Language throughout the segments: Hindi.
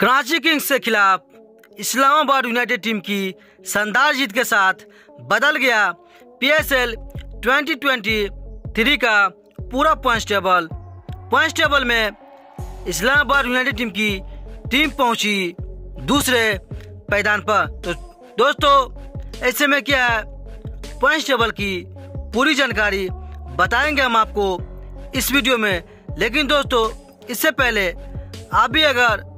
कराची किंग्स के खिलाफ इस्लामाबाद यूनाइटेड टीम की शानदार जीत के साथ बदल गया पीएसएल 2023 का पूरा पॉइंट टेबल पॉइंट टेबल में इस्लामाबाद यूनाइटेड टीम की टीम पहुँची दूसरे पैदान पर। तो दोस्तों, ऐसे में क्या है पॉइंट टेबल की पूरी जानकारी बताएँगे हम आपको इस वीडियो में। लेकिन दोस्तों, इससे पहले आप भी अगर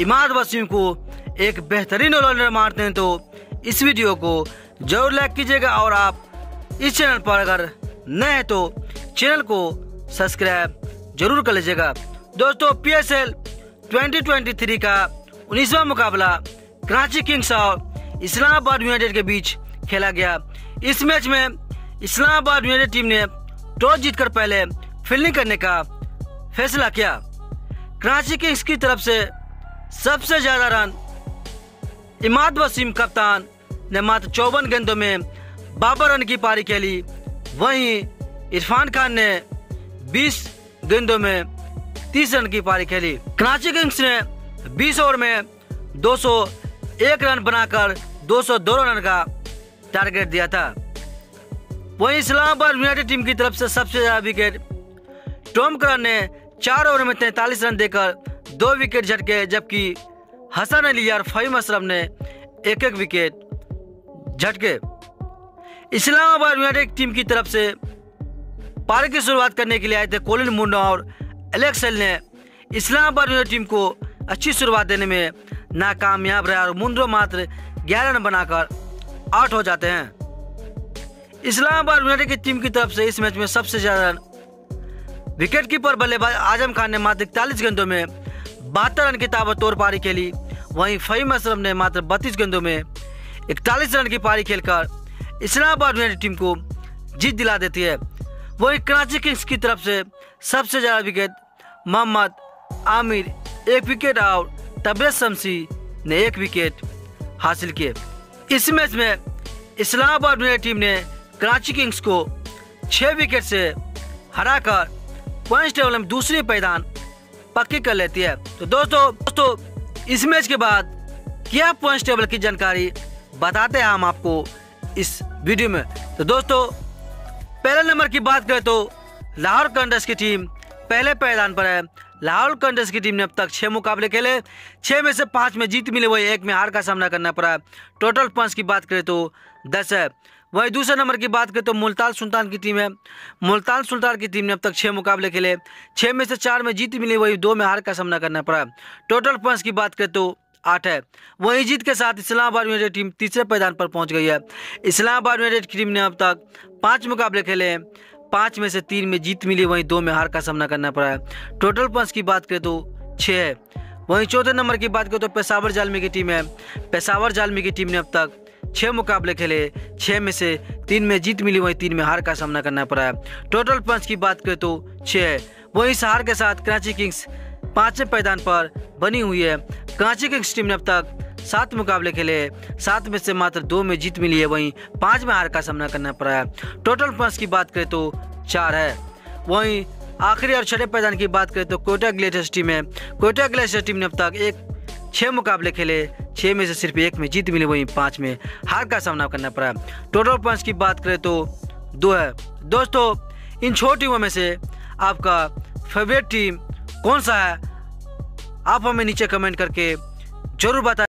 इमाद वसीम को एक बेहतरीन ऑलराउंडर मारते हैं तो इस वीडियो को ज़रूर लाइक कीजिएगा और आप इस चैनल पर अगर नए हैं तो चैनल को सब्सक्राइब ज़रूर कर लीजिएगा। दोस्तों पी एस एल ट्वेंटी का उन्नीसवा मुकाबला कराची किंग्स और इस्लामाबाद यूनाइटेड के बीच खेला गया। इस मैच में इस्लामाबाद यूनाइटेड टीम ने टॉस जीतकर पहले फील्डिंग करने का फैसला किया। कराची किंग्स की तरफ़ से सबसे ज़्यादा रन इमाद वसीम कप्तान ने मात्र चौवन गेंदों में बाबर रन की पारी खेली वहीं इरफान खान ने 20 गेंदों में 30 रन की पारी खेली। कराची किंग्स ने 20 ओवर में 201 रन बनाकर 202 रन का टारगेट दिया था। वहीं इस्लामाबाद यूनाइटेड टीम की तरफ़ से सबसे ज़्यादा विकेट टॉम करन ने चार ओवर में तैतालीस रन देकर दो विकेट झटके, जबकि हसन अली और फहीम अशरफ ने एक एक विकेट झटके। इस्लामाबाद यूनाइटेड टीम की तरफ़ से पारी की शुरुआत करने के लिए आए थे कोलिन मुंडा और एलेक्सल ने। इस्लामाबाद यूनाइटेड टीम को अच्छी शुरुआत देने में नाकामयाब रहा और मुंडो मात्र ग्यारह रन बनाकर आउट हो जाते हैं। इस्लामाबाद यूनाइटेड की टीम की तरफ़ से इस मैच में सबसे ज़्यादा रन विकेट कीपर बल्लेबाज आज़म खान ने मात्र इकतालीस गेंदों में बहत्तर रन की ताबतोड़ पारी खेली। वहीं फहीम असलम ने मात्र बत्तीस गेंदों में इकतालीस रन की पारी खेलकर इस्लामाबाद यूनाइटेड टीम को जीत दिला देती है। वहीं कराची किंग्स की तरफ़ से सबसे ज़्यादा विकेट मोहम्मद आमिर, एक विकेट और तबरेज शमसी ने एक विकेट हासिल किए। इस मैच में इस्लामाबाद यूनाइटेड टीम ने कराची किंग्स को छह विकेट से हराकर पॉइंट टेबल में दूसरी पैदान पक्की कर लेती है। तो दोस्तों दोस्तों, इस मैच के बाद क्या पॉइंट टेबल की जानकारी बताते हैं हम आपको इस वीडियो में। तो दोस्तों, पहले नंबर की बात करें तो लाहौर कंडस की टीम पहले पैदान पर है। लाहौल कंडस की टीम ने अब तक छह मुकाबले खेले। छह में से पाँच में जीत मिली, वही एक में हार का सामना करना पड़ा। टोटल पॉइंट्स की बात करें तो दस है। वहीं दूसरे नंबर की बात करें तो मुल्तान सुल्तान की टीम है। मुल्तान सुल्तान की टीम ने अब तक छः मुकाबले खेले। छः में से चार में जीत मिली वही दो में हार का सामना करना पड़ा। टोटल पॉइंट्स की बात करें तो आठ है। वहीं जीत के साथ इस्लामाबाद यूनाइटेड टीम तीसरे पैदान पर पहुँच गई है। इस्लामाबाद यूनाइटेड टीम ने अब तक पाँच मुकाबले खेले हैं। पाँच में से तीन में जीत मिली, वहीं दो में हार का सामना करना पड़ा है। टोटल पॉइंट्स की बात करें तो छः है। वहीं चौथे नंबर की बात करें तो पेशावर जालमी की टीम है। पेशावर जालमी की टीम ने अब तक छह मुकाबले खेले छः में से तीन में जीत मिली, वहीं तीन में हार का सामना करना पड़ा। टोटल पंच की बात करें तो छः वहीं इस हार के साथ कराची किंग्स पाँचवें पैदान पर बनी हुई है। कराची किंग्स टीम ने अब तक सात मुकाबले खेले, सात में से मात्र दो में जीत मिली है, वहीं पाँच में हार का सामना करना पड़ा है। टोटल पंच की बात करें तो चार है। वहीं आखिरी और छठे पैदान की बात करें तो कोयटा ग्लेटर्स टीम है। कोयटा ग्लेटर्स टीम ने अब तक एक छः मुकाबले खेले छह में से सिर्फ़ एक में जीत मिली, वहीं पाँच में हार का सामना करना पड़ा। टोटल पॉइंट्स की बात करें तो दो है। दोस्तों, इन छोटी टीमों में से आपका फेवरेट टीम कौन सा है? आप हमें नीचे कमेंट करके ज़रूर बताएँ।